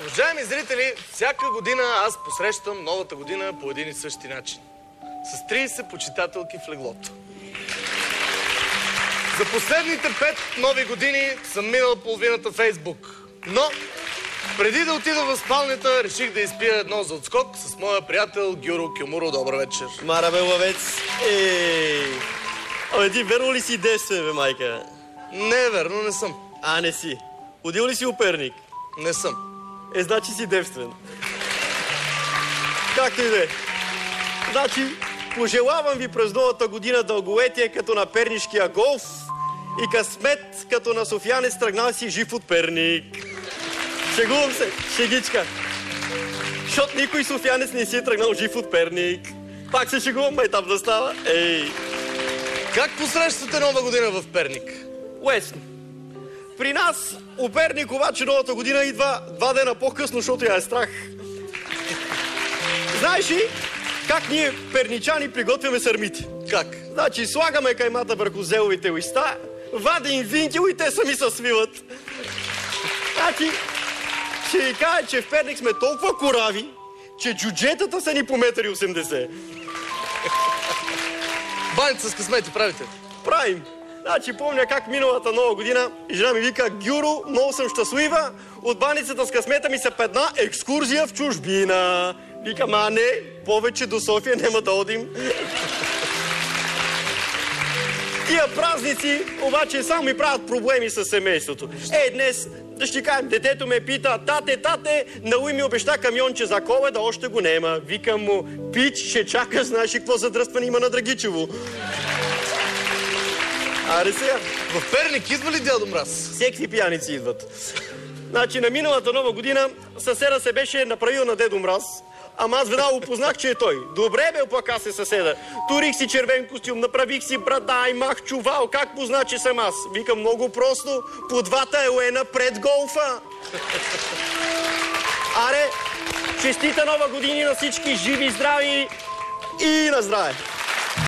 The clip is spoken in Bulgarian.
Уважаеми зрители, всяка година аз посрещам новата година по един и същи начин. С 30 почитателки в леглото. За последните пет нови години съм минал половината Фейсбук. Но, преди да отида в спалнята, реших да изпия едно за отскок с моя приятел Гюро Кюмуро. Добър вечер. Мара бе, ловец. Ей! Абе, ти верно ли си девствен, бе, майка? Не е верно, не съм. А, не си. Ходил ли си оперник? Не съм. Е, значи си девствен. Както и да е. Значи, пожелавам ви през новата година дълголетие като на пернишкия голф и късмет като на Софиянец тръгнал си жив от Перник. Шегувам се, шегичка. Защото никой софиянец не си е тръгнал жив от Перник. Пак се шегувам, май там да става. Ей! Как посрещате нова година в Перник? Лесно. При нас у Перник обаче новата година идва два дена по-късно, защото я е страх. Знаеш ли как ние перничани приготвяме сърмите? Как? Значи слагаме каймата върху зеловите листа, вадим винтил и те сами се свиват. Значи, ще ви кажа, че в Перник сме толкова корави, че джуджетата са ни по 1,80 м. Баница с късмети правите. правим. Значи помня как миналата нова година жена ми вика, Гюро, много съм щастлива, от баницата с късмета ми се педна екскурзия в чужбина. Викам, а не, повече до София няма да одим. Тия празници обаче само ми правят проблеми с семейството. Е, днес, да ще кажем, детето ме пита, тате, тате, Науи ми обеща камионче за коледа, още го нема. Викам му, пич, ще чака, знаеш ли какво задръстване има на Драгичево. Аре сега, В Перник идва ли Дядо Мраз? всеки пияници идват. Значи на миналата нова година съседа се беше направил на Дедо Мраз, ама аз веднага опознах, че е той. Добре бе, оплака се съседа. Турих си червен костюм, направих си брада, имах чувал. Как позна, че съм аз? Викам много просто. По двата елена пред голфа. Аре, честита нова години на всички живи, здрави и на здраве!